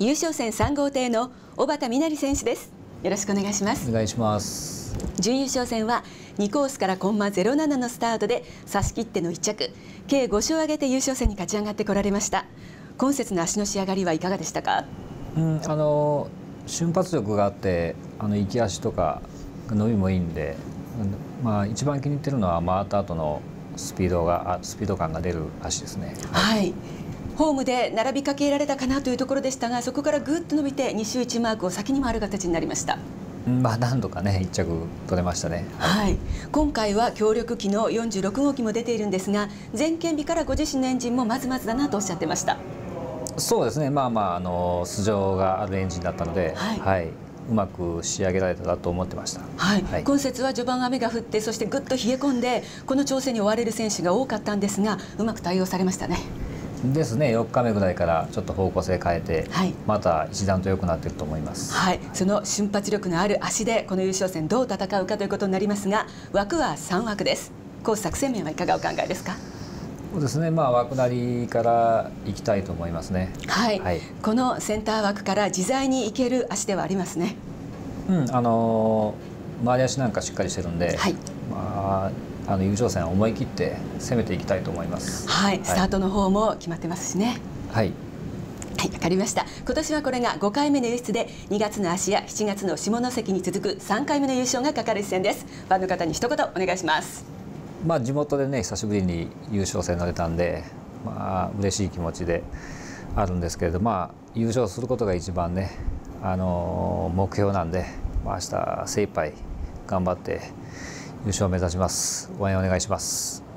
優勝戦3号艇の小畑みなり選手です。よろしくお願いします。お願いします。準優勝戦は2コースからコンマ07のスタートで差し切っての1着。計5勝を挙げて優勝戦に勝ち上がってこられました。今節の足の仕上がりはいかがでしたか？うんあの瞬発力があってあの行き足とか伸びもいいんで、まあ一番気に入ってるのは回った後のスピードがスピード感が出る足ですね。はい、はいホームで並びかけられたかなというところでしたがそこからぐっと伸びて2周1マークを先に回る形になりました。まあ何度かね1着取れましたね、はい、はい、今回は協力機の46号機も出ているんですが前検日からご自身のエンジンもまずまずだなとおっしゃってました。そうですね。まあまああの素性があるエンジンだったので、はい、はい、うまく仕上げられたなと思ってました、はい、はい、今節は序盤雨が降ってそしてぐっと冷え込んでこの調整に追われる選手が多かったんですがうまく対応されましたね。ですね4日目ぐらいからちょっと方向性変えて、はい、また一段と良くなっていると思います、はい、その瞬発力のある足でこの優勝戦どう戦うかということになりますが枠は3枠です。コース作戦面はいかがお考えですか？そうですね、まあ、枠なりから行きたいと思いますね、はい、はい、このセンター枠から自在に行ける足ではありますね。うん。あのー、回り足なんかしっかりしてるんで、はい、まああの優勝戦思い切って攻めていきたいと思います。はい、スタートの方も決まってますしね。はい。はい、わかりました。今年はこれが5回目の輸出で2月の芦屋、7月の下関に続く3回目の優勝がかかる一戦です。ファンの方に一言お願いします。まあ地元でね久しぶりに優勝戦乗れたんで、まあ嬉しい気持ちであるんですけれど、まあ優勝することが一番ねあの目標なんで、まあ明日精一杯頑張って優勝を目指します。応援お願いします。